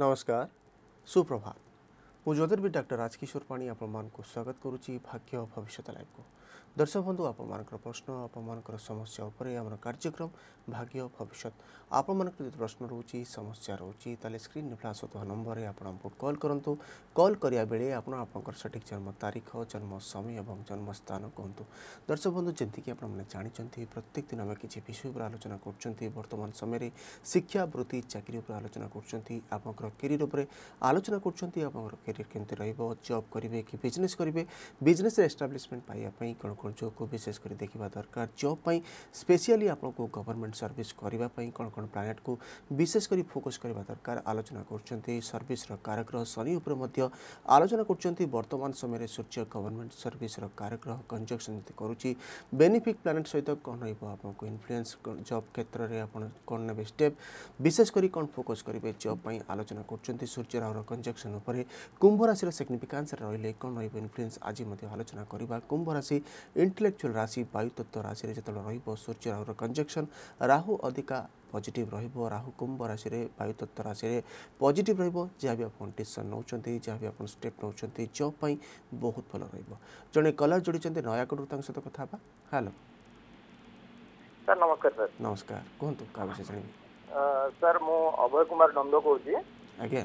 नमस्कार सुप्रभात मुझर भी डाक्टर राजकिशोर पाणी आप स्वागत करुच्ची भाग्य भविष्य लाइफ को दर्शक बंधु आप प्रश्न आप समस्या उपरूर कार्यक्रम भाग्य भविष्य आपण मन प्रश्न रोच समस्या रोचे तेज़े स्क्रीन फ्लाश होता नंबर में आप कल करूँ कल करा बेले आप सठिक जन्म तारीख जन्म समय और जन्मस्थान कहतु दर्शक बंधु जमीक आपने जानते प्रत्येक दिन आम किसी विषय पर आलोचना करतमान समय शिक्षा वृत्ति चाकरी आलोचना करियर आलोचना कर करियर के रब करेंगे कि बिजनेस करेंगे बिजनेस एस्टाब्लीशमेंट पाइबापी कौन कौन जो को विशेषकर देखा दरकार जब स्पेसियाली आप गवर्नमेंट सर्विस करवाई कौन कौन प्लानेट को विशेषकर फोकस करवा दरकार आलोचना कर सर्विस कारग्रह शनि आलोचना करतमान समय सूर्य गवर्नमेंट सर्विस कारग्रह कंजक्शन करुच्ची बेनिफिट प्लानेट सहित कौन रोक आपको इनफ्लुएंस जब क्षेत्र में आप कौन ने स्टेप विशेषकर कौन फोकस करेंगे जब आलोचना कर सूर्य राहुल कंजक्शन कु কুম্ভ রাশির সিগনিফিকান্সରେ ରହିଲେ କ'ଣ ରହିବ ଇନଫ୍ଲୁଏନ୍ସ ଆଜି ମଧ୍ୟ ଆଲୋଚନା କରିବା କୁମ୍ଭ ରାଶି ଇଣ୍ଟେଲେକ୍ଚୁଆଲ୍ ରାଶି ବାୟୁତତ୍ତ୍ୱ ରାଶିରେ ଯେତେବେଳେ ରହିବ ସୂର୍ଯ୍ୟ ରାହୁର କଞ୍ଜକ୍ସନ୍ ରାହୁ ଅଧିକା পজিটিভ রহব রাহু কুম্ভ রাশি বায়ুতত্ত্ব রাশি পজিটিভ রহব যা বি আপনার ডিসিশন নৌকর যা বি আপনার স্টেপ নৌকর জবপাই বহুত ভালো রহব জনে কলার যোড়িছেন নয়াগড় তাঙ্ক সহ কথা হবা হ্যালো স্যার নমস্কার স্যার নমস্কার কুহতু কাহ বিষয়ে জাঁবি স্যার মু অভয় কুমার নন্দ কৌছি আজ্ঞা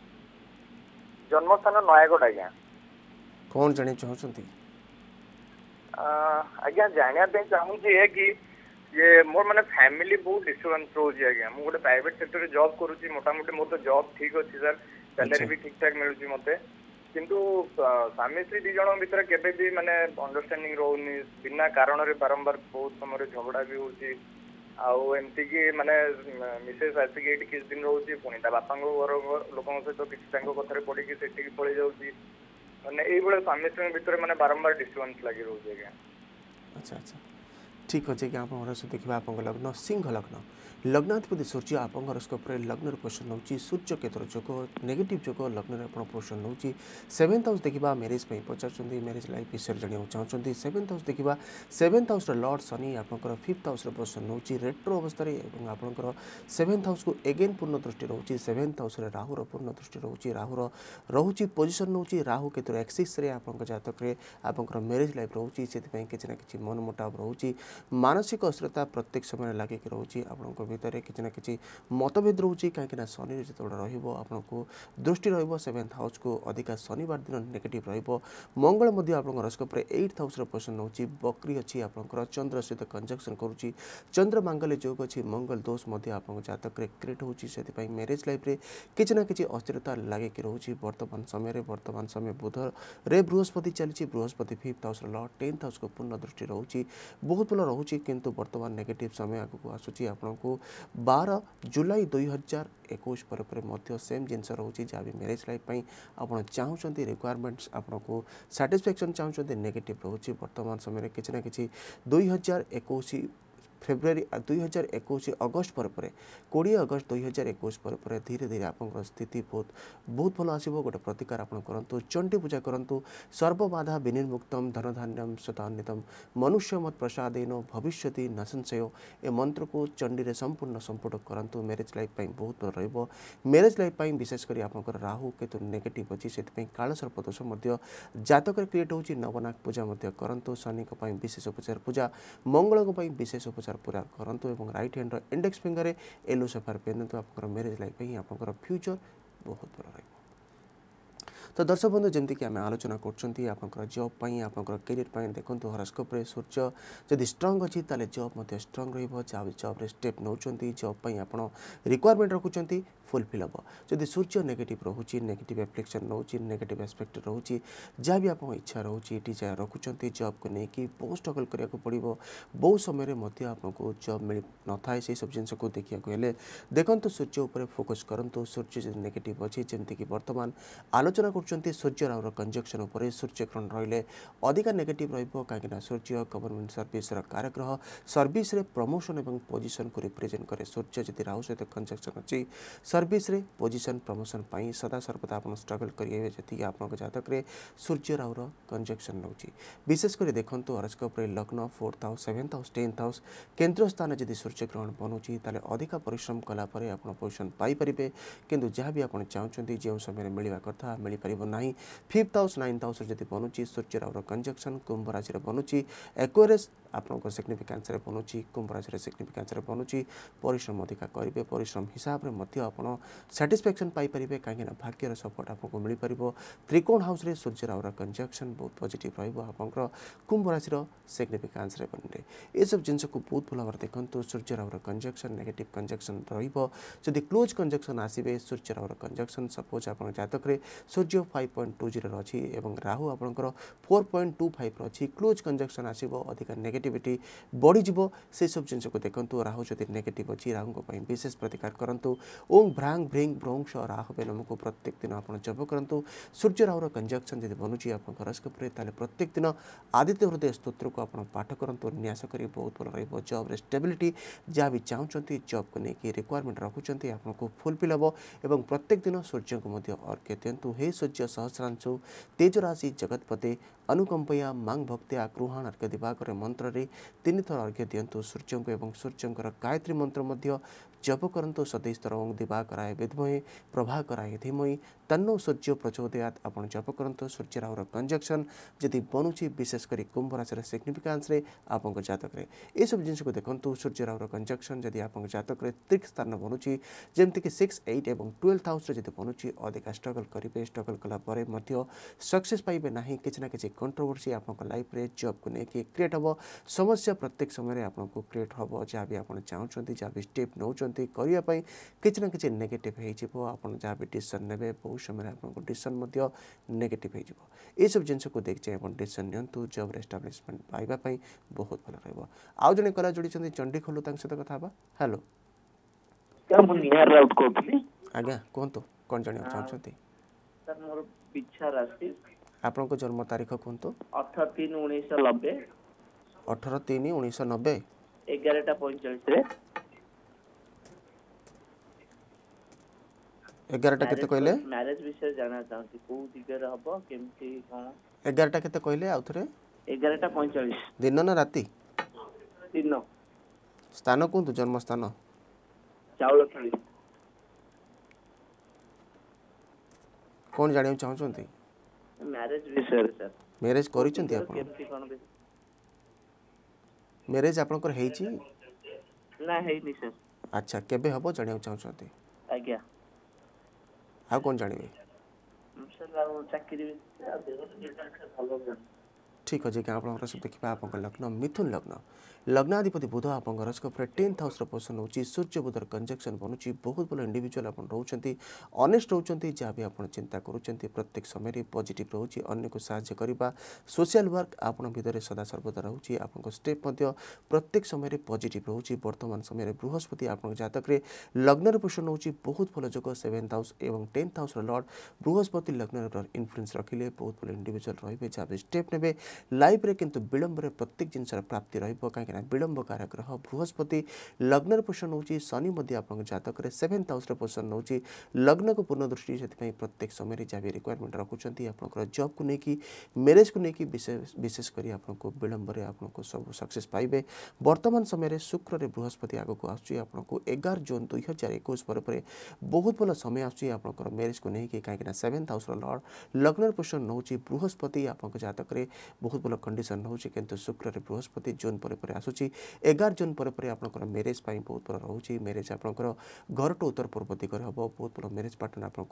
जन्मस्थान नयगढ़ आज्ञा कौन जाना चाहते आज्ञा जानवाप चाहूँगी कि ये मोर मैंने फैमिली बहुत डिस्टर्बेन्स रोज आज्ञा मुझे प्राइवेट सेक्टर जब करुँ मोटामोटी मोर तो जब ठीक अच्छे सर सैलरी भी ठीक ठाक मिलू मत किंतु स्वामी स्त्री दिज भर के मानने अंडरस्टाँ रोनी बिना कारण बारंबार बहुत समय झगड़ा भी हो ଆଉ ଏମିତିକି ମାନେ ମିସେସ୍ ଆସିକି ଏଇଠି କିଛି ଦିନ ରହୁଛି ପୁଣି ତା ବାପାଙ୍କ ଘର ଲୋକଙ୍କ ସହିତ କିଛି ତାଙ୍କ କଥାରେ ପଡ଼ିକି ସେଠିକି ପଳେଇ ଯାଉଛି ମାନେ ଏଇଭଳିଆ ସ୍ୱାମୀ ସ୍ତ୍ରୀଙ୍କ ଭିତରେ ମାନେ ବାରମ୍ବାର ଡିଷ୍ଟର୍ବାନ୍ସ ଲାଗି ରହୁଛି ଆଜ୍ଞା ଆଚ୍ଛା ଆଚ୍ଛା ଠିକ୍ ଅଛି ଆଜ୍ଞା ଆପଣଙ୍କର ଦେଖିବା ଆପଣଙ୍କ ଲଗ୍ନ ସିଂହ ଲଗ୍ନ लग्नाधिपति सूर्य आप स्कोप्रे लग्न पोषण नौ सूर्य केतुर जो नेगेट जो लग्न आपड़ पोषण नौ सेवेन्थ हाउस देखा म्यारेज पचार म्यारेज लाइफ विषय जाना चाहते सेवेन्थ हाउस देखा सेवेन्थ हाउस लर्ड शनि आप फिफ्थ हाउस पोषण नौ रेट्रो अवस्था और आपंकर सेवेन्थ हाउस को एगेन पूर्ण दृष्टि रोचे सेवेन्थ हाउस राहु पूर्ण दृष्टि रोचे राहु रोच पोजिशन नौ राहु केतुर एक्सीस जतक आप म्यारेज लाइफ रोचे से किसी मनमोटाव रोचे मानसिक अस्थिरता प्रत्येक समय लगे रोचे ভিতরে কিছু না কিছু মতভেদ রয়েছে কিনা শনি যেতবে রহব আপনার দৃষ্টি রহব সেভেন্থ হাউস কু অধিকা শনিবার দিন নেগেটিভ রহব মঙ্গল মধ্যে আপনার হরস্কোপে এইট হাউসর পোষণ নেଉଛି বক্রি অছি আপনার চন্দ্র সহিত কনজকশন করুচি চন্দ্র মাঙ্গল্য যোগ অছি মঙ্গল দোষ মধ্যে আপনার জাতকরে ক্রিয়েট হচ্ছে সেপাই ম্যারেজ লাইফে কিছু না কিছু অস্থিরতা লাগিকি রয়েছে বর্তমান সময়ের বর্তমান সময় বুধরে বৃহস্পতি চলছে বৃহস্পতি ফিফ্থ হাউস ল টেন্থ হাউস কু পূর্ণ দৃষ্টি রয়েছে ବହୁତ ଭଲ ରହୁଛି କିନ୍ତୁ ବର୍ତ୍ତମାନ ନେଗେଟିଭ୍ ସମୟ ଆଗକୁ ଆସୁଛି ଆପଣଙ୍କୁ ବାର ଜୁଲାଇ ଦୁଇ ହଜାର ଏକୋଇଶ ପରେ ପରେ ମଧ୍ୟ ସେମ୍ ଜିନିଷ ରହୁଛି ଯାହା ବି ମ୍ୟାରେଜ୍ ଲାଇଫ୍ ପାଇଁ ଆପଣ ଚାହୁଁଛନ୍ତି ରିକ୍ୱାରମେଣ୍ଟସ୍ ଆପଣଙ୍କୁ ସାଟିସ୍ଫ୍ୟାକ୍ସନ୍ ଚାହୁଁଛନ୍ତି ନେଗେଟିଭ୍ ରହୁଛି ବର୍ତ୍ତମାନ ସମୟରେ କିଛି ନା କିଛି ଦୁଇ ହଜାର ଏକୋଇଶ ଫେବୃଆରୀ ଦୁଇ ହଜାର ଏକୋଇଶ ଅଗଷ୍ଟ ପରେ ପରେ କୋଡ଼ିଏ ଅଗଷ୍ଟ ଦୁଇ ହଜାର ଏକୋଇଶ ପରେ ପରେ ଧୀରେ ଧୀରେ ଆପଣଙ୍କର ସ୍ଥିତି ବହୁତ ବହୁତ ଭଲ ଆସିବ ଗୋଟେ ପ୍ରତିକାର ଆପଣ କରନ୍ତୁ ଚଣ୍ଡୀ ପୂଜା କରନ୍ତୁ ସର୍ବବାଧା ବିନିର୍ମୁକ୍ତମ୍ ଧନଧାନ୍ୟମ୍ ଶତାନ୍ୱିତମ୍ ମନୁଷ୍ୟମତ ପ୍ରସାଦେନ ଭବିଷ୍ୟତି ନ ସଂଶୟ ଏ ମନ୍ତ୍ରକୁ ଚଣ୍ଡୀରେ ସମ୍ପୂର୍ଣ୍ଣ ସମ୍ପୂର୍ଣ୍ଣ କରନ୍ତୁ ମ୍ୟାରେଜ୍ ଲାଇଫ୍ ପାଇଁ ବହୁତ ଭଲ ରହିବ ମ୍ୟାରେଜ୍ ଲାଇଫ୍ ପାଇଁ ବିଶେଷ କରି ଆପଣଙ୍କର ରାହୁ କେତୁ ନେଗେଟିଭ୍ ଅଛି ସେଥିପାଇଁ କାଳସର୍ପ ଦୋଷ ମଧ୍ୟ ଜାତକରେ କ୍ରିଏଟ୍ ହେଉଛି ନବନାଗ ପୂଜା ମଧ୍ୟ କରନ୍ତୁ ଶନିଙ୍କ ପାଇଁ ବିଶେଷ ଉପଚାର ପୂଜା ମଙ୍ଗଳଙ୍କ ପାଇଁ ବିଶେଷ ଉପଚାର ଲେକ୍ଚର୍ ପୁରା କରନ୍ତୁ ଏବଂ ରାଇଟ୍ ହ୍ୟାଣ୍ଡର ଇଣ୍ଡେକ୍ସ ଫିଙ୍ଗରରେ ୟେଲୋ ସେଫାର ପେନ୍ ଦିଅନ୍ତୁ ଆପଣଙ୍କର ମ୍ୟାରେଜ୍ ଲାଇଫ୍ ପାଇଁ ଆପଣଙ୍କର ଫ୍ୟୁଚର୍ ବହୁତ ଭଲ ରହିବ तो दर्शक बंधु जमीक आम आलोचना कर जब आपंकर कैरियर देखो हरस्कोप सूर्य जदि स्ट्रंग अच्छी तेल जब स्ट्रंग रब्रे स्टेप नौ जब आप रिक्वयरमेंट रखुच्च फुलफिल हम जदि सूर्य नेगेटिव रोचे नेगेट एफ्लेक्शन रोचे नेगेटिव एस्पेक्ट रोचे जहाँ भी आप इच्छा रोचे ये जहाँ जब को लेकिन बहुत स्ट्रगल कराया पड़ो बहुत समय आपको जब मिल न था से सब जिन को देखा देखो सूर्य उपर फोकस करूँ सूर्य नेगेट अच्छे जमीक बर्तमान आलोचना करते सूर्य कंजक्शन सूर्यग्रहण रे अधिक नेगेट रहीकिन सूर्य गवर्नमेंट सर्विस कारग्रह सर्विस प्रमोशन और पोजिशन को रिप्रेजे कै सूर्य जी राहु सहित कंजक्शन अच्छी सर्विस पोजिशन प्रमोशन सदा सर्वदा आप स्ट्रगल करेंगे जी आप जतक सूर्य राहुल कंजक्शन रोचे विशेषकर देखो हरस्कोप्रे लग्न fourth house seventh house tenth house केन्द्र स्थान जब सूर्यग्रहण बनू अधिक परिश्रम कलापर आप पोजिशन पारे कि जहाँ भी आप चाहते जो समय मिलवा कथा मिल पार ପାରିବ ନାହିଁ ଫିଫ୍ଥ ହାଉସ୍ ନାଇନ୍ଥ ହାଉସ୍ରେ ଯଦି ବନୁଛି ସୂର୍ଯ୍ୟରାବର କଞ୍ଜକ୍ସନ୍ କୁମ୍ଭ ରାଶିରେ ବନୁଛି ଏକ୍ୱାରିୟସ୍ ଆପଣଙ୍କ ସିଗ୍ନିଫିକାନ୍ସରେ ପହଞ୍ଚୁଛି କୁମ୍ଭ ରାଶିରେ ସିଗ୍ନିଫିକାନ୍ସରେ ପହଞ୍ଚୁଛି ପରିଶ୍ରମ ଅଧିକା କରିବେ ପରିଶ୍ରମ ହିସାବରେ ମଧ୍ୟ ଆପଣ ସାଟିସ୍ଫ୍ୟାକ୍ସନ୍ ପାଇପାରିବେ କାହିଁକିନା ଭାଗ୍ୟର ସପୋର୍ଟ ଆପଣଙ୍କୁ ମିଳିପାରିବ ତ୍ରିକୋଣ ହାଉସ୍ରେ ସୂର୍ଯ୍ୟର ଆହୁର କଞ୍ଜକ୍ସନ୍ ବହୁତ ପଜିଟିଭ୍ ରହିବ ଆପଣଙ୍କର କୁମ୍ଭ ରାଶିର ସିଗ୍ନିଫିକାନ୍ସରେ ବନିଲେ ଏସବୁ ଜିନିଷକୁ ବହୁତ ଭଲ ଭାବରେ ଦେଖନ୍ତୁ ସୂର୍ଯ୍ୟର ଆହୁର କଞ୍ଜକ୍ସନ୍ ନେଗେଟିଭ୍ କଞ୍ଜକ୍ସନ୍ ରହିବ ଯଦି କ୍ଲୋଜ୍ କଞ୍ଜକ୍ସନ୍ ଆସିବେ ସୂର୍ଯ୍ୟର ଆହୁର କଞ୍ଜକ୍ସନ୍ ସପୋଜ୍ ଆପଣଙ୍କ ଜାତକରେ ସୂର୍ଯ୍ୟ ଫାଇଭ୍ ପଏଣ୍ଟ ଟୁ ଜିରୋର ଅଛି ଏବଂ ରାହୁ ଆପଣଙ୍କର ଫୋର୍ ପଏଣ୍ଟ ଟୁ ଫାଇଭ୍ର ଅଛି କ୍ଲୋଜ୍ କଞ୍ଜକ୍ସନ୍ ଆସିବ ଅଧିକା ନେଗେଟିଭ୍ नेगेटिविटी बढ़ीजो से सब जिन को देखूँ राहु जदि नेगेटिव अच्छी राहु विशेष प्रतिकार करूँ ओं भ्रांग भ्रिंग भ्रोंश राहु बेनमु प्रत्येक दिन आप जप करूँ सूर्य राहुर कंजक्शन जब बनुची आप हरस्कोप्रे प्रत्येक दिन आदित्य हृदय स्तोत्र को आप पाठ करूँ न्यास कर बहुत रही रहा जब्रे स्टेबिलिटी जहाँ भी चाहते जब को लेकिन रिक्वयरमेंट रखुंट आपको फुलफिल हम एवं प्रत्येक दिन सूर्य को मध्य अर्घ्य दिंतु हे सूर्य सहस्रांशु तेज तेजराशि जगतपते अनुकंपया मांग भक्ति गृहाण अर्घ्य दिवाकर मंत्र ମନ୍ତ୍ରରେ ତିନିଥର ଅର୍ଘ୍ୟ ଦିଅନ୍ତୁ ସୂର୍ଯ୍ୟଙ୍କୁ ଏବଂ ସୂର୍ଯ୍ୟଙ୍କର ଗାୟତ୍ରୀ ମନ୍ତ୍ର ମଧ୍ୟ ଜପ କରନ୍ତୁ ସଦୈ ସ୍ତରଂ ଦିବାକରାୟ ବିଦ୍ମୟୀ ପ୍ରଭାକରାୟ ଧୀମୟୀ ତନ୍ନୁ ସୂର୍ଯ୍ୟ ପ୍ରଚୋଦୟାତ ଆପଣ ଜପ କରନ୍ତୁ ସୂର୍ଯ୍ୟରାହୁର କଞ୍ଜକ୍ସନ୍ ଯଦି ବନୁଛି ବିଶେଷ କରି କୁମ୍ଭ ରାଶିର ସିଗ୍ନିଫିକାନ୍ସରେ ଆପଣଙ୍କ ଜାତକରେ ଏସବୁ ଜିନିଷକୁ ଦେଖନ୍ତୁ ସୂର୍ଯ୍ୟରାହୁର କଞ୍ଜକ୍ସନ୍ ଯଦି ଆପଣଙ୍କ ଜାତକରେ ତିକ୍ ସ୍ଥାନ ବନୁଛି ଯେମିତିକି ସିକ୍ସ ଏଇଟ୍ ଏବଂ ଟୁଏଲ୍ଥ ହାଉସ୍ରେ ଯଦି ବନୁଛି ଅଧିକା ଷ୍ଟ୍ରଗଲ୍ କରିବେ ଷ୍ଟ୍ରଗଲ୍ କଲା ପରେ ମଧ୍ୟ ସକ୍ସେସ୍ ପାଇବେ ନାହିଁ କିଛି ନା କିଛି କଣ୍ଟ୍ରୋଭର୍ସି ଆପଣଙ୍କ ଲାଇଫ୍ରେ ଜବ୍କୁ ନେଇକି କ୍ରିଏଟ୍ ହେବ ସମସ୍ୟା ପ୍ରତ୍ୟେକ ସମୟରେ ଆପଣଙ୍କୁ କ୍ରିଏଟ୍ ହେବ ଯାହା ବି ଆପଣ ଚାହୁଁଛନ୍ତି ଯାହା ବି ଷ୍ଟେପ୍ ନେଉଛନ୍ତି ଚାହାନ୍ତି କରିବା ପାଇଁ କିଛି ନା କିଛି ନେଗେଟିଭ୍ ହେଇଯିବ ଆପଣ ଯାହା ବି ଡିସିସନ୍ ନେବେ ବହୁତ ସମୟରେ ଆପଣଙ୍କ ଡିସିସନ୍ ମଧ୍ୟ ନେଗେଟିଭ୍ ହେଇଯିବ ଏସବୁ ଜିନିଷକୁ ଦେଖି ଆପଣ ଡିସିସନ୍ ନିଅନ୍ତୁ ଜବ୍ରେ ଏଷ୍ଟାବ୍ଲିଶମେଣ୍ଟ ପାଇବା ପାଇଁ ବହୁତ ଭଲ ରହିବ ଆଉ ଜଣେ କଲା ଯୋଡ଼ିଛନ୍ତି ଚଣ୍ଡିଖୋଲୁ ଖୋଲୁ ତାଙ୍କ ସହିତ କଥା ହେବା ହ୍ୟାଲୋ ଆଜ୍ଞା କୁହନ୍ତୁ କ'ଣ ଜାଣିବାକୁ ଚାହୁଁଛନ୍ତି ମୋର ପିଛା ଆପଣଙ୍କ ଜନ୍ମ ତାରିଖ କୁହନ୍ତୁ ଅଠର ତିନି ଉଣେଇଶହ ନବେ ଅଠର ତିନି ଉଣେଇଶହ ନବେ ଏଗାରଟା ପଇଁଚାଳିଶରେ ଏଗାରଟା କେତେ କହିଲେ ମ୍ୟାରେଜ ବିଷୟରେ ଜାଣିବାକୁ ଚାହୁଁଛି କୋଉ ଦିଗରେ ହବ କେମିତି କ'ଣ ଏଗାରଟା କେତେ କହିଲେ ଆଉ ଥରେ ଏଗାରଟା ପଇଁଚାଳିଶ ଦିନ ନା ରାତି ଦିନ ସ୍ଥାନ କୁହନ୍ତୁ ଜନ୍ମସ୍ଥାନ ଚାଉଳଖେଳି କ'ଣ ଜାଣିବାକୁ ଚାହୁଁଛନ୍ତି ମ୍ୟାରେଜ ବିଷୟରେ ସାର୍ ମ୍ୟାରେଜ କରିଛନ୍ତି ଆପଣ ମ୍ୟାରେଜ ଆପଣଙ୍କର ହେଇଛି ନା ହେଇନି ସାର୍ ଆଚ୍ଛା କେବେ ହବ ଜାଣିବାକୁ ଚାହୁଁଛନ୍ତି ଆଜ୍ଞା ଆଉ କ'ଣ ଜାଣିବେ ଚାକିରି ଠିକ୍ ଅଛି ଆଜ୍ଞା ଆପଣଙ୍କର ରାଶି ଦେଖିବା ଆପଣଙ୍କ ଲଗ୍ନ ମିଥୁନ ଲଗ୍ନ ଲଗ୍ନାଧିପତି ବୁଧ ଆପଣଙ୍କ ରାଶିଙ୍କ ଉପରେ ଟେନ୍ଥ ହାଉସ୍ର ପୋଷଣ ହେଉଛି ସୂର୍ଯ୍ୟ ବୁଧର କଞ୍ଜକ୍ସନ୍ ବନୁଛି ବହୁତ ଭଲ ଇଣ୍ଡିଭିଜୁଆଲ୍ ଆପଣ ରହୁଛନ୍ତି ଅନେଷ୍ଟ ରହୁଛନ୍ତି ଯାହା ବି ଆପଣ ଚିନ୍ତା କରୁଛନ୍ତି ପ୍ରତ୍ୟେକ ସମୟରେ ପଜିଟିଭ୍ ରହୁଛି ଅନ୍ୟକୁ ସାହାଯ୍ୟ କରିବା ସୋସିଆଲ୍ ୱାର୍କ ଆପଣ ଭିତରେ ସଦାସର୍ବଦା ରହୁଛି ଆପଣଙ୍କ ଷ୍ଟେପ୍ ମଧ୍ୟ ପ୍ରତ୍ୟେକ ସମୟରେ ପଜିଟିଭ୍ ରହୁଛି ବର୍ତ୍ତମାନ ସମୟରେ ବୃହସ୍ପତି ଆପଣଙ୍କ ଜାତକରେ ଲଗ୍ନର ପୋଷଣ ହେଉଛି ବହୁତ ଭଲ ଯୋଗ ସେଭେନ୍ଥ ହାଉସ୍ ଏବଂ ଟେନ୍ଥ ହାଉସ୍ର ଲର୍ଡ଼ ବୃହସ୍ପତି ଲଗ୍ନର ଇନଫ୍ଲୁଏନ୍ସ ରଖିଲେ ବହୁତ ଭଲ ଇଣ୍ଡିଭିଜୁଆଲ୍ ରହିବେ ଯାହା ବି ଷ୍ଟେପ୍ ନେବେ लाइफ में कितु विलंब में प्रत्येक जिन प्राप्ति रही विलंब कार ग्रह बृहस्पति लग्न पोषण नौ शनि आप जतक सेवेन्थ हाउस पोषण नौ लग्न को पूर्ण दृष्टि से प्रत्येक समय जहाँ भी रिक्वयरमेंट रखुच्छा आप जब कु मेरेज को लेकिन विशेषकर आपको विलंब में आप सब सक्से पाइबे वर्तमान समय शुक्र में बृहस्पति आग को आसार जून दुई हजार एक पर बहुत भल समय आसपुर मेरेज को लेकिन कहीं सेवेन्थ हाउस लड़ लग्न पोषण नौ बृहस्पति आप जतक খুব ভালো কন্ডিশন হছে কিন্তু শুক্র রে বৃহস্পতি জোন পর পর আসুচি 11 জোন পর পর আপোনকৰ ম্যারেজ পাই বহুত ভাল ৰহুচি ম্যারেজ আপোনকৰ গৰটো উত্তৰ পূৰ্বপতি কৰাব বহুত ম্যারেজ পাটন আপোনকক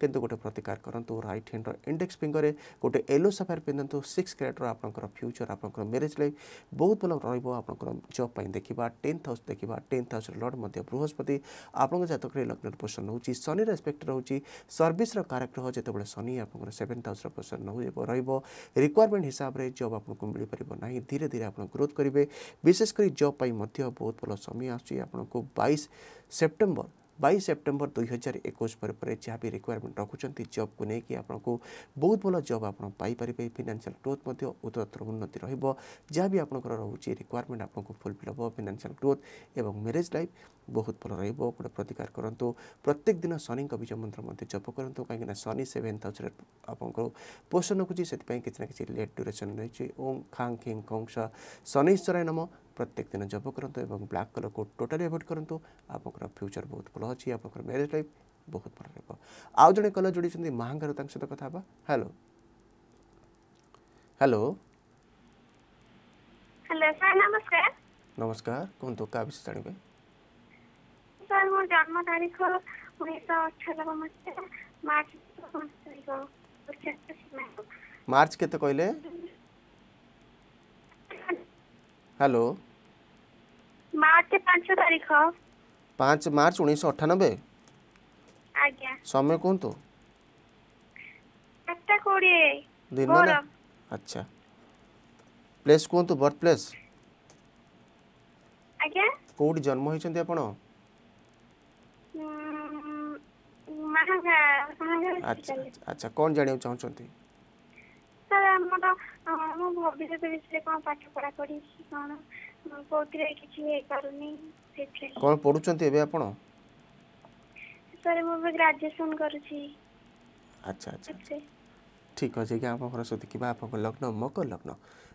কিন্তু গটে প্ৰতিকাৰ কৰন্ত ৰাইট হ্যান্ডৰ ইনডেক্স ফিংগৰে গটে এলুসাফায়াৰ পিনন্ত 6 কেৰেট আপোনকৰ ফিউচার আপোনকৰ ম্যারেজ লাই বহুত ভাল ৰইব আপোনকৰ জব পাই দেখিবা 10th হাউস দেখিবা 10th হাউসৰ লৰ্ড মধ্য বৃহস্পতি আপোনকৰ জাতকৰ লগ্নৰ পজিশন হুচি সনি ৰেস্পেক্ট ৰহুচি সার্ভিসৰ কাৰ্যক্ৰম যেতিয়া সনি আপোনকৰ 7th হাউসৰ পজিশন নহৈব ৰইব ରିକ୍ୱାରମେଣ୍ଟ ହିସାବରେ ଜବ୍ ଆପଣଙ୍କୁ ମିଳିପାରିବ ନାହିଁ ଧୀରେ ଧୀରେ ଆପଣ ଗ୍ରୋଥ୍ କରିବେ ବିଶେଷ କରି ଜବ୍ ପାଇଁ ମଧ୍ୟ ବହୁତ ଭଲ ସମୟ ଆସୁଛି ଆପଣଙ୍କୁ ବାଇଶ ସେପ୍ଟେମ୍ବର बाइस सेप्टेम्बर दुई हजार एकोश परे परे जहाँ भी रिक्वायरमेंट रखुंट जब को लेकिन आपको बहुत भल जब आपारे फिनान्सील ग्रोथ उत्तर उन्नति रहा भी आपंकर रोचे रिक्वयरमेंट आपको फुलफिल हे फिनान्सील ग्रोथ और मेरेज लाइफ बहुत भल रोटे प्रतिकार करूँ प्रत्येक दिन शनि का विजय मंत्र जप करूँ कहीं शनि सेवेन्थ हाउस आपको पोषण रखुच्छे से किसी ना कि लेट ड्यूरेसन रही ओम खांग खिंग खुश शनिश्चराय नम প্রত্যেক দিন জপ করতু এবং ব্লাক কলরক টোটালি এভয়েড করতু আপনার ফ্যুচর বহুত ভাল অছি আপনার ম্যারেজ লাইফ বহুত ভাল রহব আউ জন কলর যোড়ি মাহঙ্গার তাঁর সহ কথা হবা হ্যালো হ্যালো হ্যালো স্যার নমস্কার নমস্কার কুহতু কাহা বিষয়ে জাঁবে স্যার মো জন্ম তারিখ উনিশশো অঠানবে মশিয়া মার্চ মার্চ কেতে কইলে हेलो मार्च 5 तारीख 5 मार्च 1998 आज्ञा समय कोन तो 7टा 20 दिन ना अच्छा প্লেস কুহতু বর্থ প্লেস আজ্ঞা কোটি মানে? আচ্ছা। জন্ম হয়েছেন আপন আচ্ছা আচ্ছা কোন জাঁয়া চাহুন স্যার আমার ହଁ ମୁଁ ଭବିଷ୍ୟତ ବିଷୟରେ କ'ଣ ପାଠ ପଢ଼ା କରିଛି କ'ଣ କୋଉଥିରେ କିଛି ହେଇପାରୁନି ସେଥିପାଇଁ କ'ଣ ପଢ଼ୁଛନ୍ତି ଏବେ ଆପଣ ସାର୍ ମୁଁ ଏବେ ଗ୍ରାଜୁଏସନ୍ କରୁଛି ଆଚ୍ଛା ଆଚ୍ଛା ଠିକ୍ ଅଛି ଆଜ୍ଞା ଆମ ଘର ବା ଆପଣଙ୍କ ଲଗ୍ନ ମକର ଲଗ୍ନ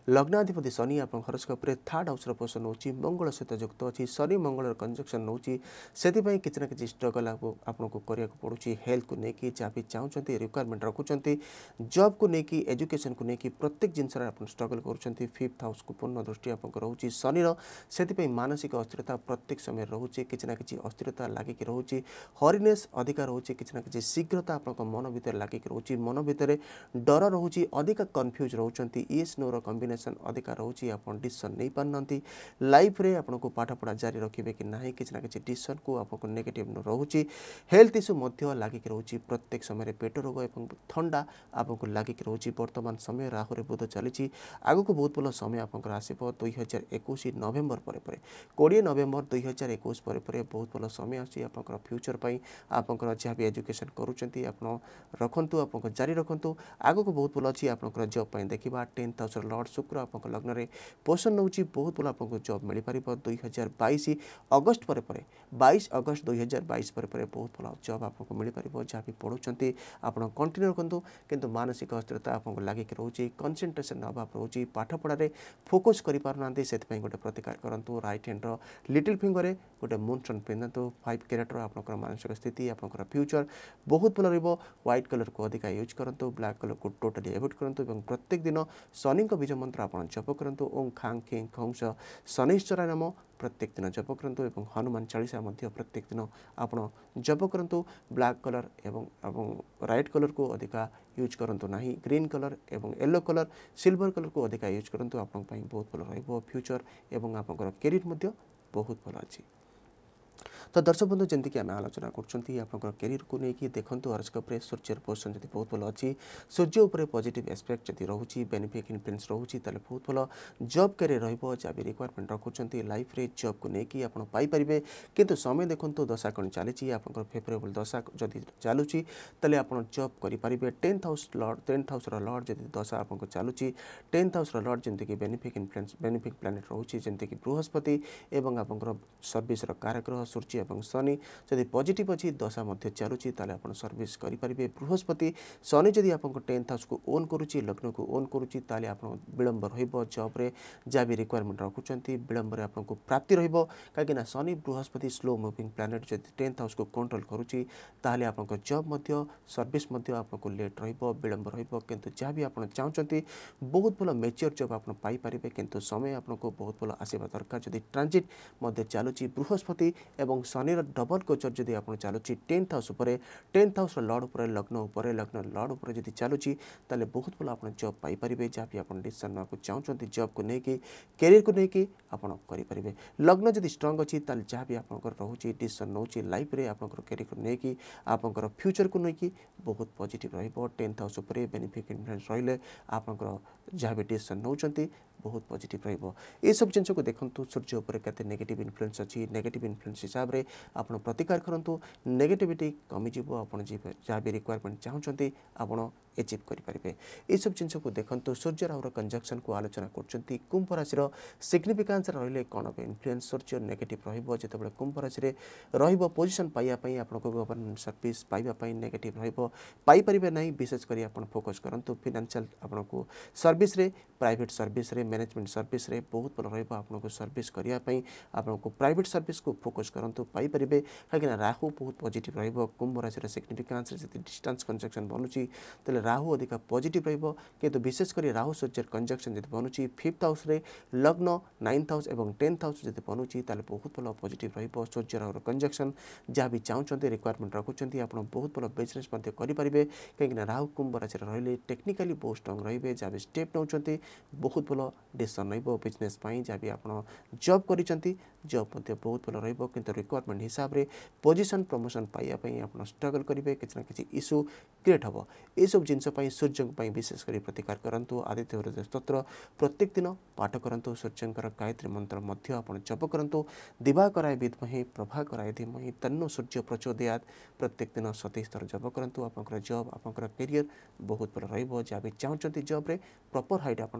लग्नाधिपति शनि आप हरस्कोप थार्ड हाउस पोषण नौ मंगल सहित युक्त अच्छी शनि मंगल कंजक्शन नौ से कि स्ट्रगल आपको करने को पड़ी हेल्थ को लेकिन जहाँ भी चाहते रिक्वयरमेंट रखुंट जब कु एजुकेशन को लेकिन प्रत्येक जिनस स्ट्रगल कर फिफ्थ हाउस को पूर्ण दृष्टि आप शनि से मानसिक अस्थिरता प्रत्येक समय रोचे कि अस्थिरता लग कि रोचे अधिक अधिका रोचे कि शीघ्रता आप मन भितर लग कि रोचे मन भितर डर रोचे अधिक कन्फ्यूज रोच ई एस नो ଡୋନେସନ୍ ଅଧିକା ରହୁଛି ଆପଣ ଡିସିସନ୍ ନେଇପାରୁନାହାନ୍ତି ଲାଇଫ୍ରେ ଆପଣଙ୍କୁ ପାଠପଢ଼ା ଜାରି ରଖିବେ କି ନାହିଁ କିଛି ନା କିଛି ଡିସିସନ୍କୁ ଆପଣଙ୍କୁ ନେଗେଟିଭ୍ ରହୁଛି ହେଲ୍ଥ ଇସ୍ୟୁ ମଧ୍ୟ ଲାଗିକି ରହୁଛି ପ୍ରତ୍ୟେକ ସମୟରେ ପେଟ ରୋଗ ଏବଂ ଥଣ୍ଡା ଆପଣଙ୍କୁ ଲାଗିକି ରହୁଛି ବର୍ତ୍ତମାନ ସମୟ ରାହୁରେ ବୁଧ ଚାଲିଛି ଆଗକୁ ବହୁତ ଭଲ ସମୟ ଆପଣଙ୍କର ଆସିବ ଦୁଇ ହଜାର ଏକୋଇଶ ନଭେମ୍ବର ପରେ ପରେ କୋଡ଼ିଏ ନଭେମ୍ବର ଦୁଇ ହଜାର ଏକୋଇଶ ପରେ ପରେ ବହୁତ ଭଲ ସମୟ ଆସୁଛି ଆପଣଙ୍କର ଫ୍ୟୁଚର୍ ପାଇଁ ଆପଣଙ୍କର ଯାହା ବି ଏଜୁକେସନ୍ କରୁଛନ୍ତି ଆପଣ ରଖନ୍ତୁ ଆପଣଙ୍କ ଜାରି ରଖନ୍ତୁ ଆଗକୁ ବହୁତ ଭଲ ଅଛି ଆପଣଙ୍କର ଜବ୍ ପାଇଁ ଦେଖିବା ଟେନ୍ ହାଉସ୍ର ଲର୍ଡ଼ शुक्र आप लग्न में पोषण नौ बहुत भल आप जब मिल पार दुई हजार बैश अगस्ट पर बैश अगस्ट दुई हजार बैस पर बहुत भल जब आपको मिल पार जहाँ भी पढ़ुंट आप कंटिन्यू रखु कितु मानसिक अस्थिरता आपको लगिक रोचे कनसेट्रेसन अभाव रोचे पाठपढ़ार फोकस कर पारना से गोटे प्रतिकार करूँ रईट हैंड्र लिटिल फिंगर गोटे मुनसन पिंधतु फाइव क्यारेट्र आप मानसिक स्थिति आप फ्यूचर बहुत भल रोक ह्वैट कलर को अधिक यूज करूँ ब्लाक कलर को टोटाली एवोड करूँ प्रत्येक दिन शनि बीज मंत्र ମନ୍ତ୍ର ଆପଣ ଜପ କରନ୍ତୁ ଓମ୍ ଖାଂ ଖିଂ ଖଂସ ଶନୈଶ୍ୱର ନାମ ପ୍ରତ୍ୟେକ ଦିନ ଜପ କରନ୍ତୁ ଏବଂ ହନୁମାନ ଚାଳିଶା ମଧ୍ୟ ପ୍ରତ୍ୟେକ ଦିନ ଆପଣ ଜପ କରନ୍ତୁ ବ୍ଲାକ୍ କଲର୍ ଏବଂ ଏବଂ ରାଇଟ୍ କଲର୍କୁ ଅଧିକା ୟୁଜ୍ କରନ୍ତୁ ନାହିଁ ଗ୍ରୀନ୍ କଲର୍ ଏବଂ ୟେଲୋ କଲର୍ ସିଲ୍ଭର କଲର୍କୁ ଅଧିକା ୟୁଜ୍ କରନ୍ତୁ ଆପଣଙ୍କ ପାଇଁ ବହୁତ ଭଲ ରହିବ ଫ୍ୟୁଚର୍ ଏବଂ ଆପଣଙ୍କର କ୍ୟାରିୟର୍ ମଧ୍ୟ ବହୁତ ଭଲ ଅଛି তো দর্শক বন্ধু যেমনি আমি আলোচনা করছেন আপনার ক্যারিয়রক নিয়ে দেখুন হরস্কোপে সূর্যর পোজিশন যদি বহুত ভালো অছি সূর্য উপরে পজিটিভ এসপেক্ট যদি রয়েছে বেনিফিট ইনফ্লুয়েন্স রয়েছে তাহলে বহুত ভালো জব ক্যারিয়র রহব যা বি রিকোয়ারমেন্ট রাখুন লাইফ্রে জবকু নিয়ে আপনার পাইপারে কিন্তু সময় দেখুন দশা কণ চালছি আপনার ফেভরেবল দশা যদি চালুছি তাহলে আপনার জব করে টেন্থ হাউস লর্ড টেন্थ হাউসর লর্ড যদি দশা আপনার চালুছি টেন্थ হাউসর লর্ড যেমিকি বেনিফিট ইনফ্লুয়েন্স বেনিফিট প্ଲାନେଟ୍ ରହୁଛି ଯେମିତିକି ବୃହସ୍ପତି ଏବଂ ଆପଣଙ୍କର ସର୍ଭିସର କାରଗ୍ରହ ସୂର୍ଯ୍ୟ शनिट अझ दशा चाहु त service गरिपारे Brihaspati Shani tenth house own गरु लग्न ओन गर्ु त विम्ब र जब्रे जहाँबि रिक्वयरमेन्ट रकुन चाहिँ विलम्बर प्राप्ति रहेको Shani Brihaspati slow moving plate जति टेन्थ हाउसको कन्ट्रोल गर्छ त जब सर्भिस मेट र विलम्ब रुपियाँ जहाँबि आउँछ बहुत भन्नु मेजर जब आउनु पापे समय आहत्त भन्नु आसक ट्रान्जिट चाहिँ बृहस्पति शनि डबल गोचर जब आप चलु tenth house tenth house lord पर लग्न लग्न लर्ड पर चलुच्छी बहुत भल आप जब पारे जहाँ भी आपड़ डिशन ना चाहते जब को लेकिन कैरियर को लेकिन आपड़े लग्न जब स्ट्रंग अच्छी तेल जहाँ भी आपंकर रोचे डिशन नौ लाइफ में आप कैरियर को लेकिन आप फ्यूचर को लेकिन बहुत पजिट रेन्थ हाउस बेनिफिट इनफ्लुएंस आप जहाँ भी डिशन नौ बहुत पजिट रुप जिनस देखो सूर्य उपते नेगेट इनफ्लुएंस अच्छी नेगेट इनफ्लुएंस हिसाब से आपड़ प्रतिकार करूँ नेगेटिविटी कमिजी आप रिक्वयरमेंट चाहते आपड़ एचिव करेंगे ये सब जिनस देखो सूर्य राहुल कंजक्शन को आलोचना करंभ राशि सिग्निफिकान्स रही कौन हम इनफ्लुएंस सूर्य नेगेट रत कुंभ राशि रोज पोजिशन पाइबा आपवर्नमेंट सर्विस पाइबा नेगेटिव रही विशेषकर फोकस करूँ फिनान्सी आपको सर्विस प्राइट सर्विस ମ୍ୟାନେଜମେଣ୍ଟ ସର୍ଭିସରେ ବହୁତ ଭଲ ରହିବ ଆପଣଙ୍କୁ ସର୍ଭିସ୍ କରିବା ପାଇଁ ଆପଣଙ୍କୁ ପ୍ରାଇଭେଟ୍ ସର୍ଭିସକୁ ଫୋକସ୍ କରନ୍ତୁ ପାଇପାରିବେ କାହିଁକିନା ରାହୁ ବହୁତ ପଜିଟିଭ୍ ରହିବ କୁମ୍ଭ ରାଶିର ସିଗ୍ନିଫିକାନ୍ସରେ ଯଦି ଡିଷ୍ଟାନ୍ସ କଞ୍ଜକ୍ସନ୍ ବନୁଛି ତାହେଲେ ରାହୁ ଅଧିକା ପଜିଟିଭ୍ ରହିବ କିନ୍ତୁ ବିଶେଷ କରି ରାହୁ ସୂର୍ଯ୍ୟର କଞ୍ଜକ୍ସନ୍ ଯଦି ବନୁଛି ଫିଫ୍ଥ ହାଉସ୍ରେ ଲଗ୍ନ ନାଇନ୍ଥ ହାଉସ୍ ଏବଂ ଟେନ୍ଥ ହାଉସ୍ ଯଦି ବନୁଛି ତାହେଲେ ବହୁତ ଭଲ ପଜିଟିଭ୍ ରହିବ ସୂର୍ଯ୍ୟ ରାହୁର କଞ୍ଜକ୍ସନ୍ ଯାହା ବି ଚାହୁଁଛନ୍ତି ରିକ୍ୱାରମେଣ୍ଟ ରଖୁଛନ୍ତି ଆପଣ ବହୁତ ଭଲ ବିଜନେସ୍ ମଧ୍ୟ କରିପାରିବେ କାହିଁକିନା ରାହୁ କୁମ୍ଭ ରାଶିରେ ରହିଲେ ଟେକ୍ନିକାଲି ବହୁତ ଷ୍ଟ୍ରଙ୍ଗ ରହିବେ ଯାହା ବି ଷ୍ଟେପ୍ ନେଉଛନ୍ତି ବହୁତ ଭଲ ଡିସିସନ୍ ରହିବ ବିଜନେସ୍ ପାଇଁ ଯାହା ବି ଆପଣ ଜବ୍ କରିଛନ୍ତି ଜବ୍ ମଧ୍ୟ ବହୁତ ଭଲ ରହିବ କିନ୍ତୁ ରିକ୍ୱାରମେଣ୍ଟ ହିସାବରେ ପୋଜିସନ୍ ପ୍ରମୋସନ୍ ପାଇବା ପାଇଁ ଆପଣ ଷ୍ଟ୍ରଗଲ୍ କରିବେ କିଛି ନା କିଛି ଇସ୍ୟୁ କ୍ରିଏଟ୍ ହେବ ଏସବୁ ଜିନିଷ ପାଇଁ ସୂର୍ଯ୍ୟଙ୍କ ପାଇଁ ବିଶେଷ କରି ପ୍ରତିକାର କରନ୍ତୁ ଆଦିତ୍ୟ ହୃଦୟ ସ୍ତୋତ୍ର ପ୍ରତ୍ୟେକ ଦିନ ପାଠ କରନ୍ତୁ ସୂର୍ଯ୍ୟଙ୍କର ଗାୟତ୍ରୀ ମନ୍ତ୍ର ମଧ୍ୟ ଆପଣ ଜପ କରନ୍ତୁ ଦିବା କରାଏ ବିଦ୍ମହେ ପ୍ରଭା କରାଏ ଧୀମହେ ତନ୍ନୁ ସୂର୍ଯ୍ୟ ପ୍ରଚୋଦୟାତ ପ୍ରତ୍ୟେକ ଦିନ ସତେଇଶ ଥର ଜପ କରନ୍ତୁ ଆପଣଙ୍କର ଜବ୍ ଆପଣଙ୍କର କ୍ୟାରିୟର ବହୁତ ଭଲ ରହିବ ଯାହା ବି ଚାହୁଁଛନ୍ତି ଜବ୍ରେ ପ୍ରପର୍ ହାଇଟ୍ ଆପଣ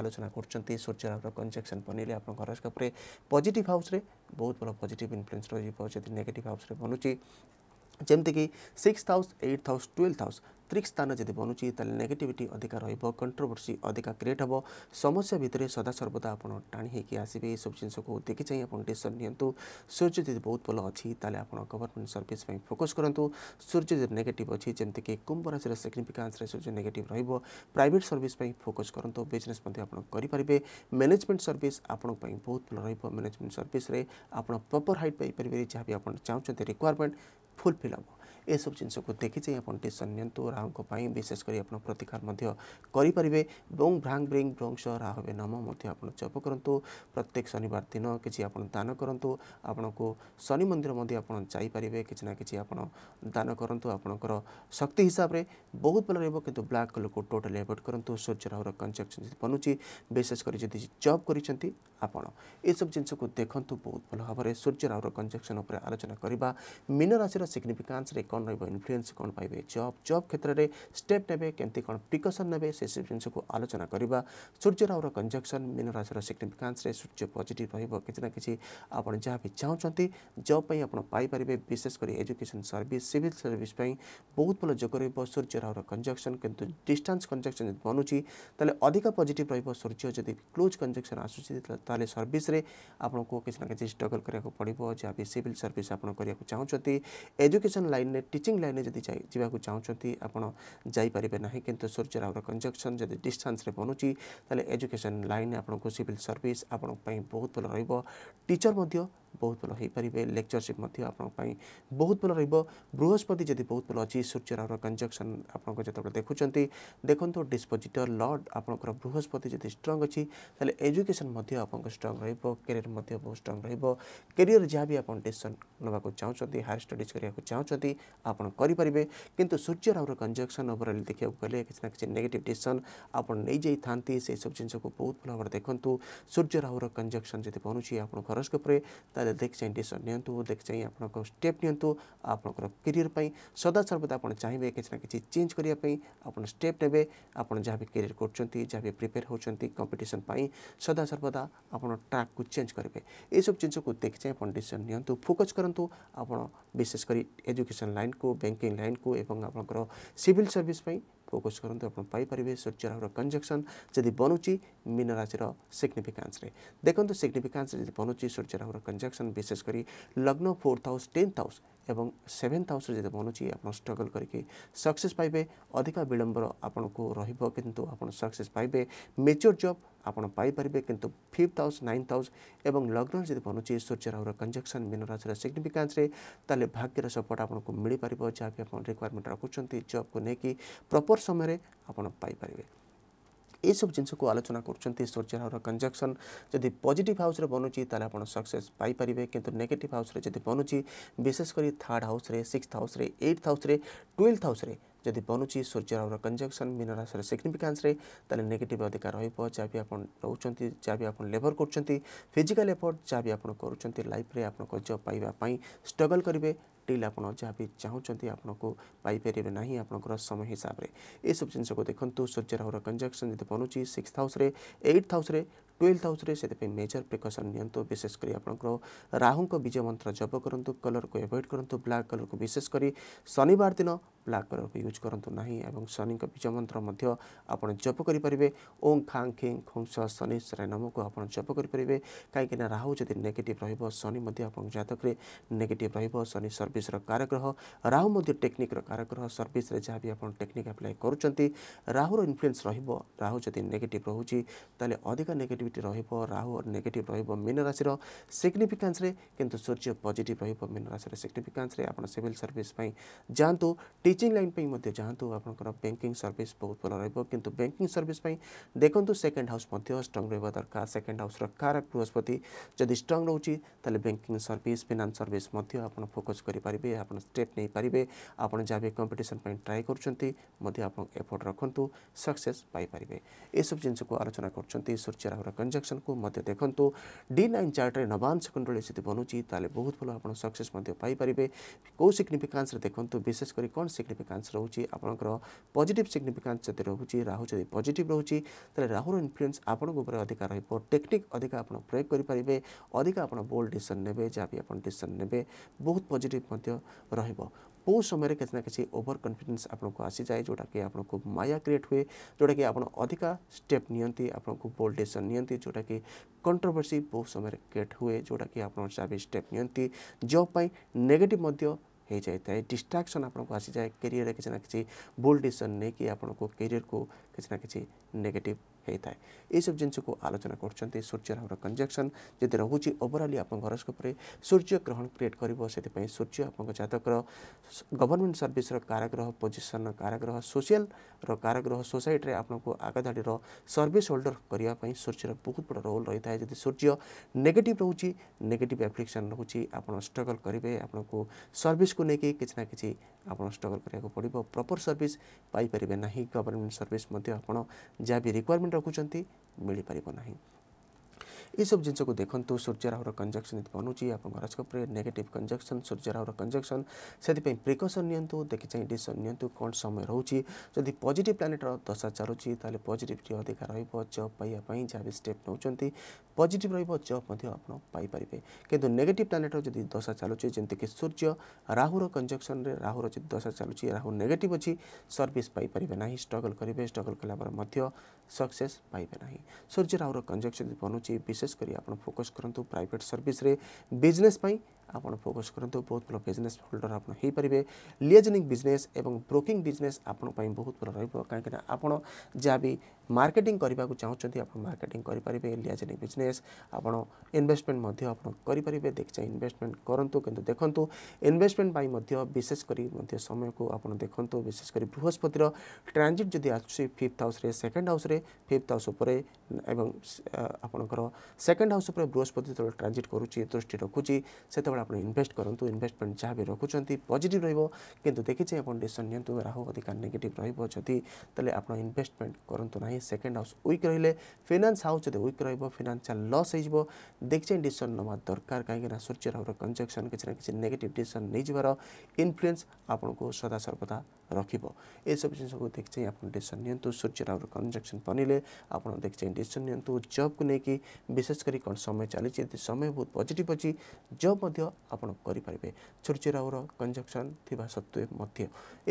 আলোচনা করচন্তি সূর্য রাপ কনজাংশন পনিলে আপন গরাসক উপরে পজিটিভ হাউস রে বহুত বড় পজিটিভ ইনফ্লুয়েন্স লজি পচে নেগেটিভ হাউস রে বনুচি জেমতে কি 6th house 8th house 12th house trick स्थान जब बनू नेगेटिविट रोज कंट्रोवर्सी अधिक क्रिएट हम समस्या भितर सदा सर्वदा आप टाणी आसपे ये सब जिन देखी चाहिए आप डिशन नियंतु सूर्य जब बहुत भल अच्छी तेल आप गवर्नमेंट सर्विस फोकस करूँ सूर्य जब नेगेट अच्छी जमीक कुंभ राशि सिग्निफिकांस सूर्य नेगेट रेट सर्विस फोकस करूँ बिजनेस करेंगे मैनेजमेंट सर्विस आप बहुत भल रेजमेंट सर्विस आप प्रपर हाइट पापर जहाँ भी आप चाहते रिक्वयरमेंट फुलफिल हाँ एसबु जिसक देखि देखी आउन टिसन नियत राहुको लागि विशेष गरी आउँ भ्राङ ब्रिङ ब्रोङ स राहे नम जप प्रत्येक शनिबार दिन आपण को शनि मन्दिरमा कि आप दु शक्ति हिसाबले बहुत भएर ब्लाक कलर को टोटाली एभड गरु सूर्य राहु र कन्जक्सन बन विशेष गरी जप गरिन्छ आप देखु बहुत भन्नुभयो सूर्य राहु र कन्जक्सन उहाँले आलोचना राशि सिग्निफिक्यान्स कौन रही इनफ्लुएंस कौन पाइबे जब जब क्षेत्र में स्टेप ने केमती कौन प्रिकसन ने से सब जिनस को आलोचना करवा सूर्य राहर कंजक्शन मीन राशि सिग्निफिकांस सूर्य पजिट रहा कि आप जहाँ भी चाहते जब विशेषकर एजुकेशन सर्विस सिविल सर्विस बहुत भल जोग रहा सूर्य राहर कंजक्शन कितु डिस्टान्स कंजक्शन बनुची तेल अधिक पजिट रहा सूर्य क्लोज कंजक्शन आसूँ सर्विस आपको किसी ना कि स्ट्रगल करा पड़ो जहाँ भी सिविल सर्विस आप चाहते एजुकेशन लाइन में টিচিং লাইনে যদি যাওয়া চাহুমান আপনার যাইপারে না কিন্তু সূর্য রাওর কনজকশন যদি ডিষ্টান্সে বনুছি তাহলে এজুকেশন লাইন আপনার সিভিল সর্ভিস আপনার বহুত ভালো রহব টিচর ବହୁତ ଭଲ ହୋଇପାରିବେ ଲେକ୍ଚରସିପ୍ ମଧ୍ୟ ଆପଣଙ୍କ ପାଇଁ ବହୁତ ଭଲ ରହିବ ବୃହସ୍ପତି ଯଦି ବହୁତ ଭଲ ଅଛି ସୂର୍ଯ୍ୟର କଞ୍ଜକ୍ସନ୍ ଆପଣଙ୍କ ଯେତେବେଳେ ଦେଖୁଛନ୍ତି ଦେଖନ୍ତୁ ଡିସ୍ପୋଜିଟର୍ ଲର୍ଡ଼ ଆପଣଙ୍କର ବୃହସ୍ପତି ଯଦି ଷ୍ଟ୍ରଙ୍ଗ ଅଛି ତାହେଲେ ଏଜୁକେସନ୍ ମଧ୍ୟ ଆପଣଙ୍କ ଷ୍ଟ୍ରଙ୍ଗ ରହିବ କ୍ୟାରିୟର୍ ମଧ୍ୟ ବହୁତ ଷ୍ଟ୍ରଙ୍ଗ ରହିବ କ୍ୟାରିୟର୍ ଯାହା ବି ଆପଣ ଡିସିସନ୍ ନେବାକୁ ଚାହୁଁଛନ୍ତି ହାୟର୍ ଷ୍ଟଡ଼ିଜ୍ କରିବାକୁ ଚାହୁଁଛନ୍ତି आपे कि सूर्य राहुल कंजक्शन ओवरअल देखा गले किसी ना कि नेगेटिव डिशन आपई था से सब जिन बहुत भल भाव देखूँ सूर्य राहुल कंजक्शन जब पहुँची आपस्कोप्रे देख चाहिए डिशन नि चाहिए आप स्टेप निपर पर सदा सर्वदा आप चाहिए किसी ना कि चेंज करने आप स्टेप ने जहाँ भी कैरियर करा भी प्रिपेयर होती कंपिटन सदा सर्वदा आप ट्राक को चेंज करेंगे ये सब जिनको देखें आप डिशन नि फोकस करूँ आप विशेषकर एजुकेशन लाइफ ଲାଇନ୍ କୁ ବ୍ୟାଙ୍କିଂ ଲାଇନ୍ କୁ ଏବଂ ଆପଣଙ୍କର ସିଭିଲ୍ ସର୍ଭିସ୍ ପାଇଁ ଫୋକସ୍ କରନ୍ତୁ ଆପଣ ପାଇପାରିବେ ସୂର୍ଯ୍ୟର କଞ୍ଜକ୍ସନ୍ ଯଦି ବନୁଛି ମୀନ ରାଶିର ସିଗ୍ନିଫିକାନ୍ସରେ ଦେଖନ୍ତୁ ସିଗ୍ନିଫିକାନ୍ସ ଯଦି ବନୁଛି ସୂର୍ଯ୍ୟର କଞ୍ଜକ୍ସନ୍ ବିଶେଷ କରି ଲଗ୍ନ ଫୋର୍ଥ ହାଉସ୍ ଟେନ୍ଥ ହାଉସ୍ ଏବଂ ସେଭେନ୍ଥ ହାଉସ୍ରେ ଯେତେ ବନୁଛି ଆପଣ ଷ୍ଟ୍ରଗଲ୍ କରିକି ସକ୍ସେସ୍ ପାଇବେ ଅଧିକା ବିଳମ୍ବର ଆପଣଙ୍କୁ ରହିବ କିନ୍ତୁ ଆପଣ ସକ୍ସେସ୍ ପାଇବେ ମେଜର୍ ଜବ୍ ଆପଣ ପାଇପାରିବେ କିନ୍ତୁ ଫିଫ୍ଥ ହାଉସ୍ ନାଇନ୍ଥ ହାଉସ୍ ଏବଂ ଲଗ୍ନରେ ଯଦି ବନୁଛି ସୂର୍ଯ୍ୟ ରାହୁର କଞ୍ଜକ୍ସନ୍ ମୀନ ରାଶିର ସିଗ୍ନିଫିକାନ୍ସରେ ତାହେଲେ ଭାଗ୍ୟର ସପୋର୍ଟ ଆପଣଙ୍କୁ ମିଳିପାରିବ ଯାହାବି ଆପଣ ରିକ୍ୱାରମେଣ୍ଟ ରଖୁଛନ୍ତି ଜବ୍କୁ ନେଇକି ପ୍ରପର୍ ସମୟରେ ଆପଣ ପାଇପାରିବେ ଏସବୁ ଜିନିଷକୁ ଆଲୋଚନା କରୁଛନ୍ତି ସୂର୍ଯ୍ୟର କଞ୍ଜକ୍ସନ୍ ଯଦି ପଜିଟିଭ୍ ହାଉସ୍ରେ ବନୁଛି ତାହେଲେ ଆପଣ ସକ୍ସେସ୍ ପାଇପାରିବେ କିନ୍ତୁ ନେଗେଟିଭ୍ ହାଉସ୍ରେ ଯଦି ବନୁଛି ବିଶେଷ କରି ଥାର୍ଡ଼ ହାଉସ୍ରେ ସିକ୍ସଥ ହାଉସ୍ରେ ଏଇଟ୍ ହାଉସ୍ରେ ଟୁଏଲ୍ଥ ହାଉସ୍ରେ ଯଦି ବନୁଛି ସୂର୍ଯ୍ୟର କଞ୍ଜକ୍ସନ୍ ମିନ ରାଶିର ସିଗ୍ନିଫିକାନ୍ସରେ ତାହେଲେ ନେଗେଟିଭ୍ ଅଧିକା ରହିବ ଯାହା ବି ଆପଣ ରହୁଛନ୍ତି ଯାହା ବି ଆପଣ ଲେବର୍ କରୁଛନ୍ତି ଫିଜିକାଲ୍ ଏଫର୍ଟ ଯାହା ବି ଆପଣ କରୁଛନ୍ତି ଲାଇଫ୍ରେ ଆପଣଙ୍କ ଜବ୍ ପାଇବା ପାଇଁ ଷ୍ଟ୍ରଗଲ୍ କରିବେ ଟିଲ୍ ଆପଣ ଯାହା ବି ଚାହୁଁଛନ୍ତି ଆପଣଙ୍କୁ ପାଇପାରିବେ ନାହିଁ ଆପଣଙ୍କର ସମୟ ହିସାବରେ ଏସବୁ ଜିନିଷକୁ ଦେଖନ୍ତୁ ସୂର୍ଯ୍ୟ ରାହୁର କଞ୍ଜକ୍ସନ୍ ଯଦି ବନୁଛି ସିକ୍ସ ହାଉସ୍ରେ ଏଇଟ୍ ହାଉସ୍ରେ ଟୁଏଲ୍ଥ ହାଉସ୍ରେ ସେଥିପାଇଁ ମେଜର ପ୍ରିକସନ୍ ନିଅନ୍ତୁ ବିଶେଷ କରି ଆପଣଙ୍କର ରାହୁଙ୍କ ବିଜୟ ମନ୍ତ୍ର ଜପ କରନ୍ତୁ କଲର୍କୁ ଏଭଏଡ଼ କରନ୍ତୁ ବ୍ଲାକ୍ କଲର୍କୁ ବିଶେଷ କରି ଶନିବାର ଦିନ ବ୍ଲାକ୍ କଲର୍କୁ ୟୁଜ୍ କରନ୍ତୁ ନାହିଁ ଏବଂ ଶନିଙ୍କ ବିଜୟ ମନ୍ତ୍ର ମଧ୍ୟ ଆପଣ ଜପ କରିପାରିବେ ଓଁ ଖାଁ ଖିଂ ଖୁଂସ ଶନି ଶ୍ରେନମକୁ ଆପଣ ଜପ କରିପାରିବେ କାହିଁକିନା ରାହୁ ଯଦି ନେଗେଟିଭ୍ ରହିବ ଶନି ମଧ୍ୟ ଆପଣଙ୍କ ଜାତକରେ ନେଗେଟିଭ୍ ରହିବ ଶନି ସର୍ଭିସର କାରଗ୍ରହ ରାହୁ ମଧ୍ୟ ଟେକ୍ନିକ୍ର କାରଗ୍ରହ ସର୍ଭିସରେ ଯାହା ବି ଆପଣ ଟେକ୍ନିକ୍ ଆପ୍ଲାଏ କରୁଛନ୍ତି ରାହୁର ଇନଫ୍ଲୁଏନ୍ସ ରହିବ ରାହୁ ଯଦି ନେଗେଟିଭ୍ ରହୁଛି ତାହେଲେ ଅଧିକା ନେଗେଟିଭ୍ पजिटिविटी रहु और नेगेट रीन राशि सिग्निफिकान्स कि सूर्य पजिट रीन राशि सिग्निफिकान्स सिविल सर्विस जातु टीचिंग लाइन जातु आपंकर बैंकिंग सर्विस बहुत भल रु बैंकिंग सर्विस देखो सेकेंड हाउस स्ट्रंग रहा दरकार सेकेंड हाउस कार बृहस्पति जदि स्ट्रंग रोज banking service finance service focus करेंगे आप स्टेप नहीं पारे आप कंपिटन ट्राए कर एफोर्ट रखु सक्से सब जिनको आलोचना कर सूर्य राहुल ट्रान्जाक्सनको मध्यु डि नाइन चार्ट नवान सेकेन्ड रोपि बनुछ ताले बहुत भयो आउँछ सक्सेस को पारे रे देख्नु विशेष गरी कन् सिग्निफिक्यान्स रहेछ आपिट सिग्निफिक्यान्स जति रहेछ राहु जति पजिट इन्फ्लुएंस राह ऊपर इन्फ्लुएन्स आप टेक्निक अधिक आउनु प्रयोग परिबे अधिक डिसिजन नेबे जाबी जहाँ डिसिजन नेबे बहुत मध्ये रह को समय कि ना कि ओभर कन्फिडेन्स आसी जाए जोटा कि आपको माया क्रिएट हुए जोटा कि आपड़ अधिका स्टेप निपक बोल्डेसन निटा कि कंट्रोवर्सी बहुत समय क्रिएट हुए जोटा कि आपड़ी स्टेप निपाई नेगेट हो जाए डिस्ट्राक्शन आपको आसी जाए कैरियर किसी ना कि बोल्डेसन नहीं कि आपको कैरियर को କିଛି ନା କିଛି ନେଗେଟିଭ୍ ହୋଇଥାଏ ଏସବୁ ଜିନିଷକୁ ଆଲୋଚନା କରୁଛନ୍ତି ସୂର୍ଯ୍ୟ ରାହୁର କଞ୍ଜକ୍ସନ୍ ଯଦି ରହୁଛି ଓଭରାଲି ଆପଣଙ୍କ ହରସ୍କୋପରେ ସୂର୍ଯ୍ୟ ଗ୍ରହଣ କ୍ରିଏଟ୍ କରିବ ସେଥିପାଇଁ ସୂର୍ଯ୍ୟ ଆପଣଙ୍କ ଜାତକର ଗଭର୍ଣ୍ଣମେଣ୍ଟ ସର୍ଭିସର କାରାଗ୍ରହ ପୋଜିସନ୍ କାରାଗ୍ରହ ସୋସିଆଲର କାରାଗ୍ରହ ସୋସାଇଟିରେ ଆପଣଙ୍କୁ ଆଗଧାଡ଼ିର ସର୍ଭିସ୍ ହୋଲ୍ଡର କରିବା ପାଇଁ ସୂର୍ଯ୍ୟର ବହୁତ ବଡ଼ ରୋଲ୍ ରହିଥାଏ ଯଦି ସୂର୍ଯ୍ୟ ନେଗେଟିଭ୍ ରହୁଛି ନେଗେଟିଭ୍ ଆପ୍ଲିକେସନ୍ ରହୁଛି ଆପଣ ଷ୍ଟ୍ରଗଲ୍ କରିବେ ଆପଣଙ୍କୁ ସର୍ଭିସ୍କୁ ନେଇକି କିଛି ନା କିଛି ଆପଣ ଷ୍ଟ୍ରଗଲ୍ କରିବାକୁ ପଡ଼ିବ ପ୍ରପର୍ ସର୍ଭିସ୍ ପାଇପାରିବେ ନାହିଁ ଗଭର୍ଣ୍ଣମେଣ୍ଟ ସର୍ଭିସ୍ ମଧ୍ୟ ଆପଣ ଯାହା ବି ରିକ୍ୱାରମେଣ୍ଟ ରଖୁଛନ୍ତି ମିଳିପାରିବ ନାହିଁ सब जिनस को देखो तो सूर्य राहुल कंजक्शन बनुच्छे आप हरस्कोप नेगेटिव कंजक्शन सूर्य राहुल कंजक्शन से प्रिकसन नियंतु देखि डिशन नियंतु कौन समय रोचे जदि पजिट प्लानेटर दशा चलुच्चे पजिटी अधिका रोज जब पाइबापी जहाँ भी स्टेप नौकर पजिट रही जब्पर कितु नेगेटिव प्लानेटर जब दशा चलुच्छे जमीक सूर्य राहुल कंजक्शन में राहुल जो दशा चलुच्छे राहुल नेगेट अच्छी सर्विस पारे ना स्ट्रगल करेंगे स्ट्रगल कला सक्से सूर्य राहुल कंजक्शन बनुच्छे বিশেষ করে আপনার ফোকস করতু প্রাইভেট সর্ভিসে বিজনেস পাই আপনার ফোকস করতু বহুত ভালো বিজনেস হোল্ডর আপনার হয়ে পারে লিয়াজনিং বিজনেস এবং ব্রোকিং বিজনেস আপনার বহুত ভালো রহব কিনা আপনার যা বি মার্কেটিং করা চাহুমান আপনার মার্কেটিং করে পারে লিয়াজনিং বিজনেস আপনার ইনভেস্টমেন্ট আপনার করে পারে দেখছে ইনভেস্টমেন্ট করতু কিন্তু দেখুন ইনভেস্টমেন্ট পাই বিশেষ করে সময়কু আপনার দেখুন বিশেষ করে বৃহস্পতির ট্রানজিট যদি আসছে ফিফ্থ হাউসে সেকেন্ড হাউসে ফিফ্থ হাউস উপরে এবং আপনার सेकेंड हाउस बृहस्पति जो ट्रांजिट करुच्ची दृष्टि रखुच्छी से आप इनभेस्ट करूँ इनभेस्टमेंट जहाँ भी रखुंट पजिट रुँ देखिए आप डिशन नियंतु राहु अधिकार नेगेटिव रही आप इनभेस्टमेंट करूँ ना सेकेंड हाउस वीक रे फिनान्स हाउस जब वीक रिनान्सीआल लस हो देखिए डिशन ना दरकार कहीं सूर्य राहुर कंजक्शन किसी ना किसी नेगेटिव डिशन नहीं जबार इनफ्लुएंस आपको सदा सर्वदा रख सब जिन देखिए आप डिशन नि सूर्य राहुर कंजक्शन बनिले आप देखिए डिशन नि जब को विशेष ବିଶେଷ କରି କ'ଣ ସମୟ ଚାଲିଛି ଯଦି ସମୟ ବହୁତ ପଜିଟିଭ୍ ଅଛି ଜବ୍ ମଧ୍ୟ ଆପଣ କରିପାରିବେ ସୂର୍ଯ୍ୟରାହୁର କଞ୍ଜକ୍ସନ୍ ଥିବା ସତ୍ତ୍ୱେ ମଧ୍ୟ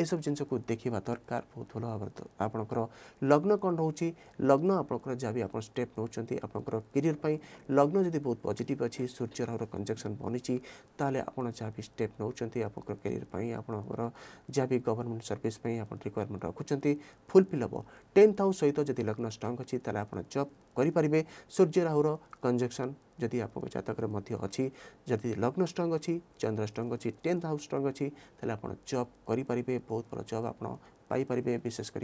ଏସବୁ ଜିନିଷକୁ ଦେଖିବା ଦରକାର ବହୁତ ଭଲ ଭାବରେ ଆପଣଙ୍କର ଲଗ୍ନ କ'ଣ ରହୁଛି ଲଗ୍ନ ଆପଣଙ୍କର ଯାହା ବି ଆପଣ ଷ୍ଟେପ୍ ନେଉଛନ୍ତି ଆପଣଙ୍କର କ୍ୟାରିୟର୍ ପାଇଁ ଲଗ୍ନ ଯଦି ବହୁତ ପଜିଟିଭ୍ ଅଛି ସୂର୍ଯ୍ୟରାହୁର କଞ୍ଜକ୍ସନ୍ ବନିଛି ତାହେଲେ ଆପଣ ଯାହା ବି ଷ୍ଟେପ୍ ନେଉଛନ୍ତି ଆପଣଙ୍କର କ୍ୟାରିୟର୍ ପାଇଁ ଆପଣଙ୍କର ଯାହା ବି ଗଭର୍ଣ୍ଣମେଣ୍ଟ ସର୍ଭିସ୍ ପାଇଁ ଆପଣ ରିକ୍ୱାରମେଣ୍ଟ ରଖୁଛନ୍ତି ଫୁଲଫିଲ୍ ହେବ ଟେନ୍ଥ ହାଉସ୍ ସହିତ ଯଦି ଲଗ୍ନ ଷ୍ଟ୍ରଙ୍ଗ ଅଛି ତାହେଲେ ଆପଣ ଜବ୍ କରିପାରିବେ ସୂର୍ଯ୍ୟ ରାହୁର conjunction जदि आप जतक अच्छी जदि लग्न स्ट्रंग अच्छी चंद्र स्ट्रंग अच्छी टेन्थ हाउस स्ट्रंग अच्छी तेल आप जब करें बहुत बड़ा जब आप पाइपर विशेषकर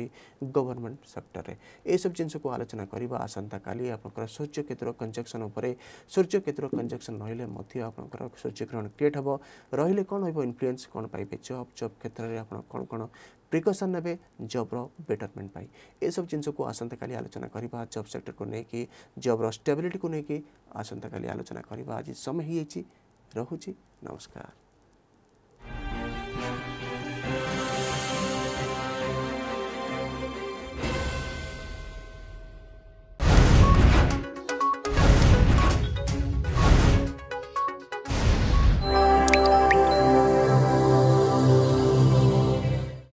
गवर्नमेंट सेक्टर में सब जिन को आलोचना करवा आसंता काली आपंकर सूर्य क्षेत्र कंजक्शन उपर सूर्य क्षेत्र कंजक्शन रही आपंकर सूर्यग्रहण क्रिएट हम रही कौन हो इनफ्लुएंस कौन पाइबे जब जब क्षेत्र में आप कौन कौन प्रिकसन ने जब्र बेटरमेंट पर यह सब जिन आसंता काली आलोचना करवा जब सेक्टर को लेकिन जब्र स्टेबिलिटी को लेकिन ଆସନ୍ତାକାଲି ଆଲୋଚନା କରିବା ଆଜି ସମୟ ହୋଇଯାଇଛି ରହୁଛି ନମସ୍କାର